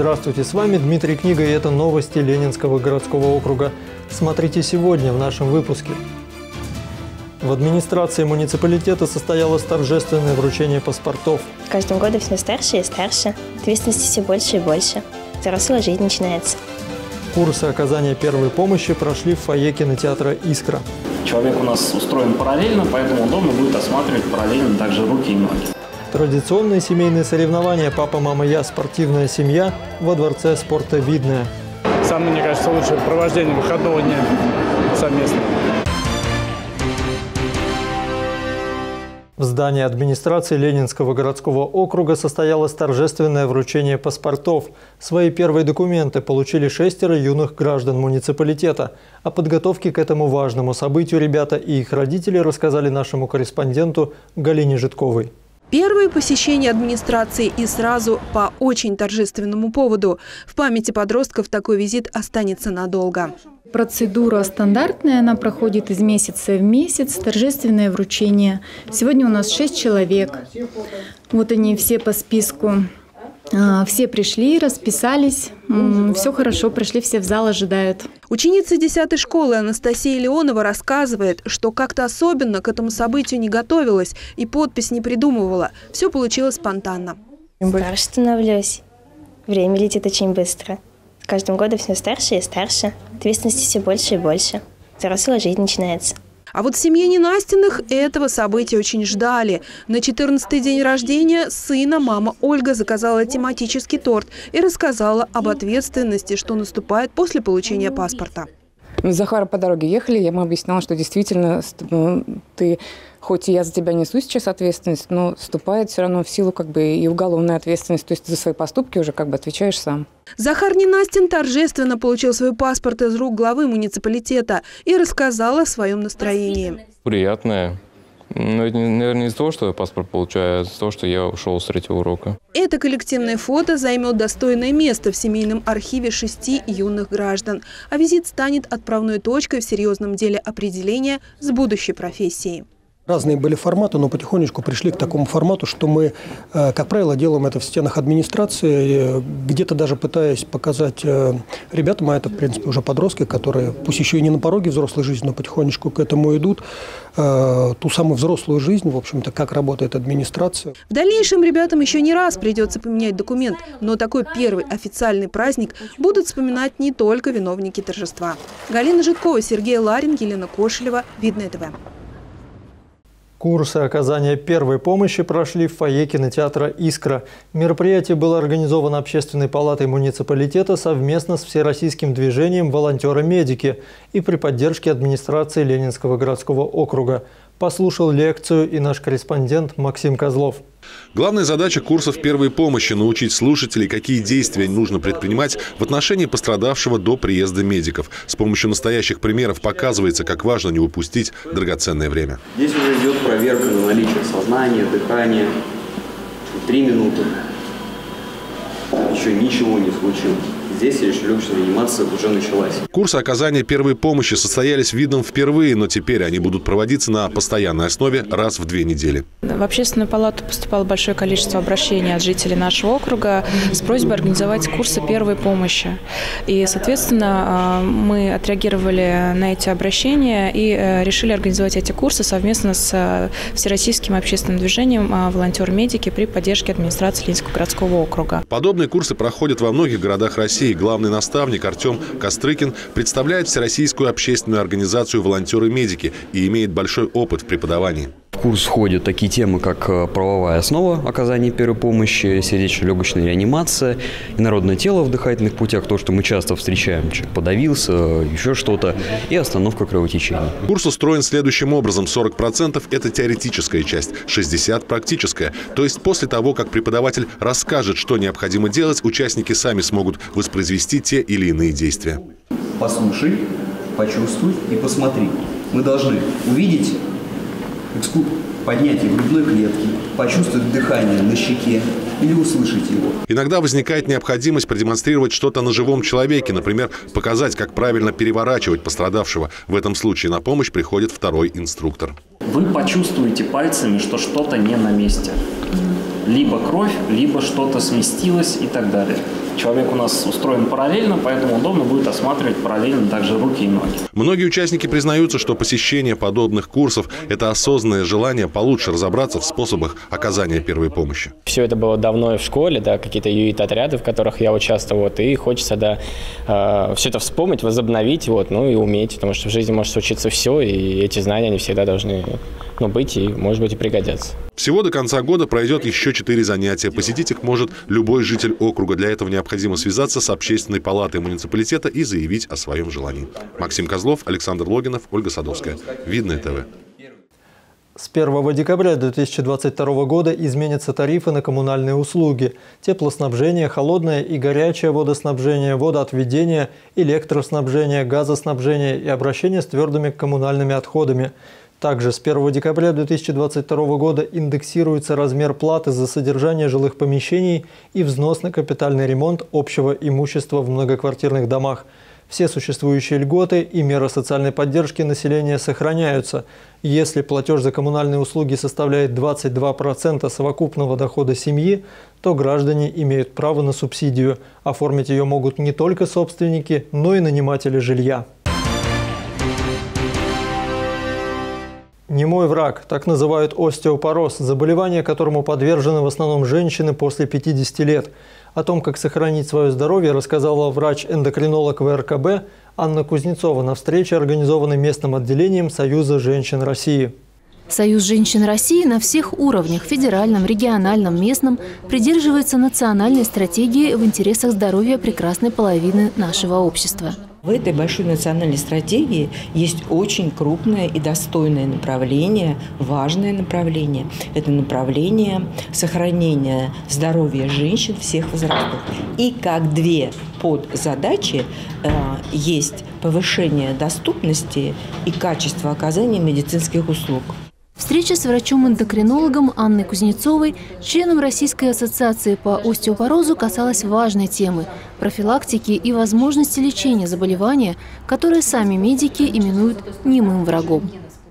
Здравствуйте, с вами Дмитрий Книга и это новости Ленинского городского округа. Смотрите сегодня в нашем выпуске. В администрации муниципалитета состоялось торжественное вручение паспортов. С каждым годом все старше и старше, ответственности все больше и больше. Взрослая жизнь начинается. Курсы оказания первой помощи прошли в фойе кинотеатра «Искра». Человек у нас устроен параллельно, поэтому удобно будет осматривать параллельно также руки и ноги. Традиционные семейные соревнования «Папа, мама, я. Спортивная семья» во Дворце спорта «Видное». Самое, мне кажется, лучшее провождение выходного дня совместно. В здании администрации Ленинского городского округа состоялось торжественное вручение паспортов. Свои первые документы получили шестеро юных граждан муниципалитета. О подготовке к этому важному событию ребята и их родители рассказали нашему корреспонденту Галине Житковой. Первое посещение администрации и сразу по очень торжественному поводу. В памяти подростков такой визит останется надолго. Процедура стандартная, она проходит из месяца в месяц, торжественное вручение. Сегодня у нас шесть человек. Вот они все по списку. А, все пришли, расписались, все хорошо, пришли все в зал, ожидают. Ученица 10 школы Анастасия Леонова рассказывает, что как-то особенно к этому событию не готовилась и подпись не придумывала. Все получилось спонтанно. Старше становлюсь. Время летит очень быстро. С каждым годом все старше и старше. Ответственности все больше и больше. Взрослая жизнь начинается. А вот в семье Ненастиных этого события очень ждали. На 14-й день рождения сына мама Ольга заказала тематический торт и рассказала об ответственности, что наступает после получения паспорта. Мы с Захаром по дороге ехали, я ему объясняла, что действительно ну, ты, хоть и я за тебя несу сейчас ответственность, но вступает все равно в силу как бы и уголовная ответственность, то есть за свои поступки уже как бы отвечаешь сам. Захар Ненастин торжественно получил свой паспорт из рук главы муниципалитета и рассказал о своем настроении. Приятное. Ну, это, наверное, из-за того, что я паспорт получаю, а из-за того, что я ушел с третьего урока. Это коллективное фото займет достойное место в семейном архиве шести юных граждан. А визит станет отправной точкой в серьезном деле определения с будущей профессией. Разные были форматы, но потихонечку пришли к такому формату, что мы, э, как правило, делаем это в стенах администрации, э, где-то даже пытаясь показать э, ребятам, а это, в принципе, уже подростки, которые, пусть еще и не на пороге взрослой жизни, но потихонечку к этому идут, ту самую взрослую жизнь, в общем-то, как работает администрация. В дальнейшем ребятам еще не раз придется поменять документ, но такой первый официальный праздник будут вспоминать не только виновники торжества. Галина Житкова, Сергей Ларин, Елена Кошелева, Видное ТВ. Курсы оказания первой помощи прошли в фойе кинотеатра «Искра». Мероприятие было организовано Общественной палатой муниципалитета совместно с Всероссийским движением «Волонтеры-медики» и при поддержке администрации Ленинского городского округа. Послушал лекцию и наш корреспондент Максим Козлов. Главная задача курсов первой помощи – научить слушателей, какие действия нужно предпринимать в отношении пострадавшего до приезда медиков. С помощью настоящих примеров показывается, как важно не упустить драгоценное время. Здесь уже идет проверка на наличие сознания, дыхания. Три минуты. Еще ничего не случилось. Здесь лечебная реанимация уже началась. Курсы оказания первой помощи состоялись видом впервые, но теперь они будут проводиться на постоянной основе раз в две недели. В общественную палату поступало большое количество обращений от жителей нашего округа с просьбой организовать курсы первой помощи. И, соответственно, а, мы отреагировали на эти обращения и э, решили организовать эти курсы совместно с э, Всероссийским общественным движением а, «Волонтер-медики» при поддержке администрации Ленинского городского округа. Подобные курсы проходят во многих городах России России. Главный наставник Артем Кострыкин представляет Всероссийскую общественную организацию «Волонтеры-медики» и имеет большой опыт в преподавании курс входят такие темы, как э, правовая основа оказания первой помощи, сердечно-легочная реанимация, инородное тело в дыхательных путях, то, что мы часто встречаем, человек подавился, еще что-то, и остановка кровотечения. Курс устроен следующим образом. 40% – это теоретическая часть, 60% – практическая. То есть после того, как преподаватель расскажет, что необходимо делать, участники сами смогут воспроизвести те или иные действия. Послушай, почувствуй и посмотри. Мы должны увидеть поднятие грудной клетки, почувствовать дыхание на щеке или услышать его. Иногда возникает необходимость продемонстрировать что-то на живом человеке, например, показать, как правильно переворачивать пострадавшего. В этом случае на помощь приходит второй инструктор. Вы почувствуете пальцами, что что-то не на месте. Либо кровь, либо что-то сместилось и так далее. Человек у нас устроен параллельно, поэтому удобно будет осматривать параллельно также руки и ноги. Многие участники признаются, что посещение подобных курсов – это осознанное желание получше разобраться в способах оказания первой помощи. Все это было давно и в школе, да, какие-то юит-отряды, в которых я участвовал, вот, и хочется, да, э, все это вспомнить, возобновить, вот, ну и уметь, потому что в жизни может случиться все, и эти знания, они всегда должны ну, быть и, может быть, и пригодятся. Всего до конца года пройдет еще четыре занятия. Посетить их может любой житель округа. Для этого необходимо связаться с общественной палатой муниципалитета и заявить о своем желании. Максим Козлов, Александр Логинов, Ольга Садовская. Видное ТВ. С 1 декабря 2022 года изменятся тарифы на коммунальные услуги. Теплоснабжение, холодное и горячее водоснабжение, водоотведение, электроснабжение, газоснабжение и обращение с твердыми коммунальными отходами. Также с 1 декабря 2022 года индексируется размер платы за содержание жилых помещений и взнос на капитальный ремонт общего имущества в многоквартирных домах. Все существующие льготы и меры социальной поддержки населения сохраняются. Если платеж за коммунальные услуги составляет 22% совокупного дохода семьи, то граждане имеют право на субсидию. Оформить ее могут не только собственники, но и наниматели жилья. Немой враг, так называют остеопороз, заболевание, которому подвержены в основном женщины после 50 лет. О том, как сохранить свое здоровье, рассказала врач-эндокринолог ВРКБ Анна Кузнецова на встрече, организованной местным отделением Союза женщин России. Союз женщин России на всех уровнях – федеральном, региональном, местном – придерживается национальной стратегии в интересах здоровья прекрасной половины нашего общества. В этой большой национальной стратегии есть очень крупное и достойное направление, важное направление. Это направление сохранения здоровья женщин всех возрастов. И как две подзадачи э, есть повышение доступности и качества оказания медицинских услуг. Встреча с врачом-эндокринологом Анной Кузнецовой, членом Российской ассоциации по остеопорозу, касалась важной темы – профилактики и возможности лечения заболевания, которые сами медики именуют немым врагом.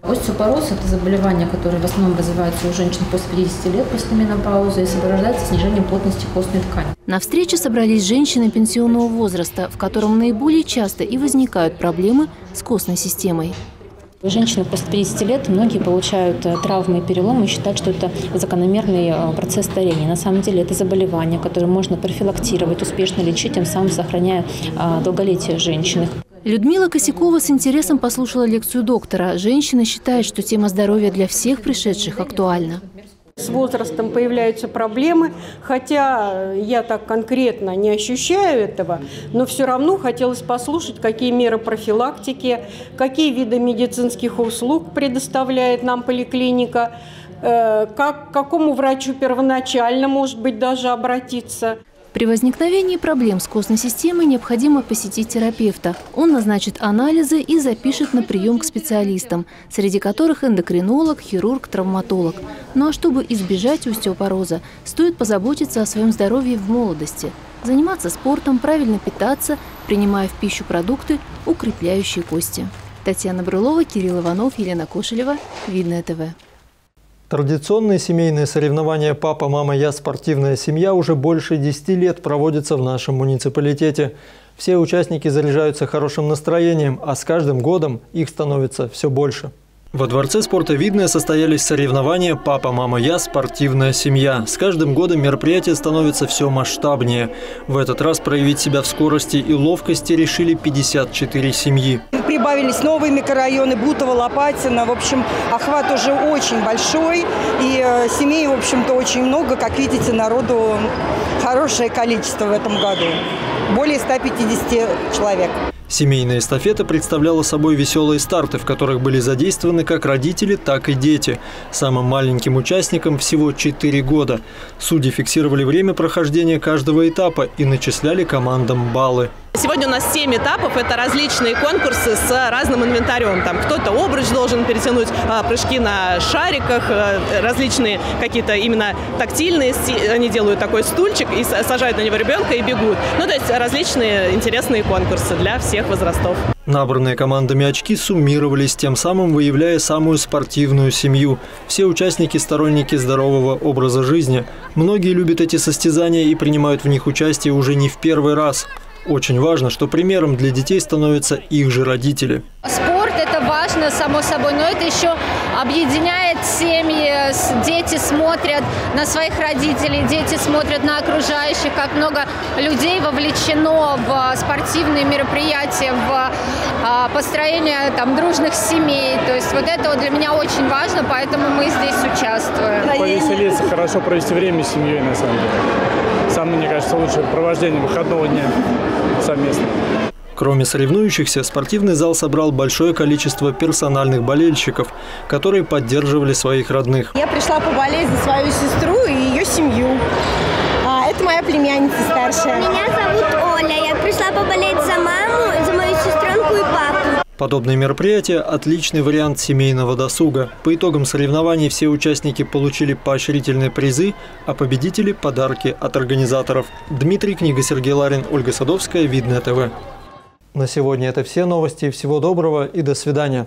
Остеопороз – это заболевание, которое в основном развивается у женщин после 50 лет после менопаузы и сопровождается снижением плотности костной ткани. На встрече собрались женщины пенсионного возраста, в котором наиболее часто и возникают проблемы с костной системой. Женщины после 50 лет, многие получают э, травмы и переломы и считают, что это закономерный э, процесс старения. На самом деле это заболевание, которое можно профилактировать, успешно лечить, тем самым сохраняя э, долголетие женщины. Людмила Косякова с интересом послушала лекцию доктора. Женщина считает, что тема здоровья для всех пришедших актуальна. С возрастом появляются проблемы, хотя я так конкретно не ощущаю этого, но все равно хотелось послушать, какие меры профилактики, какие виды медицинских услуг предоставляет нам поликлиника, э, как, к какому врачу первоначально, может быть, даже обратиться. При возникновении проблем с костной системой необходимо посетить терапевта. Он назначит анализы и запишет на прием к специалистам, среди которых эндокринолог, хирург, травматолог. Ну а чтобы избежать остеопороза, стоит позаботиться о своем здоровье в молодости. Заниматься спортом, правильно питаться, принимая в пищу продукты, укрепляющие кости. Татьяна Брылова, Кирилл Иванов, Елена Кошелева. Видное ТВ. Традиционные семейные соревнования «Папа, мама, я. Спортивная семья» уже больше 10 лет проводятся в нашем муниципалитете. Все участники заряжаются хорошим настроением, а с каждым годом их становится все больше. Во Дворце спорта «Видное» состоялись соревнования «Папа, мама, я. Спортивная семья». С каждым годом мероприятие становится все масштабнее. В этот раз проявить себя в скорости и ловкости решили 54 семьи. Прибавились новые микрорайоны Бутово, Лопатино. В общем, охват уже очень большой. И э, семей, в общем-то, очень много. Как видите, народу хорошее количество в этом году. Более 150 человек. Семейная эстафета представляла собой веселые старты, в которых были задействованы как родители, так и дети. Самым маленьким участникам всего 4 года. Судьи фиксировали время прохождения каждого этапа и начисляли командам баллы. Сегодня у нас 7 этапов. Это различные конкурсы с разным инвентарем. Там кто-то обруч должен перетянуть, а, прыжки на шариках, а, различные какие-то именно тактильные. Они делают такой стульчик и сажают на него ребенка и бегут. Ну, то есть различные интересные конкурсы для всех возрастов. Набранные командами очки суммировались, тем самым выявляя самую спортивную семью. Все участники – сторонники здорового образа жизни. Многие любят эти состязания и принимают в них участие уже не в первый раз. Очень важно, что примером для детей становятся их же родители. Спорт – это важно, само собой, но это еще объединяет семьи. Дети смотрят на своих родителей, дети смотрят на окружающих, как много людей вовлечено в спортивные мероприятия, в а, построение там, дружных семей. То есть вот это вот для меня очень важно, поэтому мы здесь участвуем. Повеселиться, хорошо провести время с семьей, на самом деле. Самое, мне кажется, лучшее провождение выходного дня совместно. Кроме соревнующихся, спортивный зал собрал большое количество персональных болельщиков, которые поддерживали своих родных. Я пришла поболеть за свою сестру и ее семью. А, это моя племянница старшая. Меня зовут Оля. Я пришла поболеть за маму, за мою сестренку и папу. Подобные мероприятия – отличный вариант семейного досуга. По итогам соревнований все участники получили поощрительные призы, а победители – подарки от организаторов. Дмитрий Книга, Сергей Ларин, Ольга Садовская, Видное ТВ. На сегодня это все новости. Всего доброго и до свидания.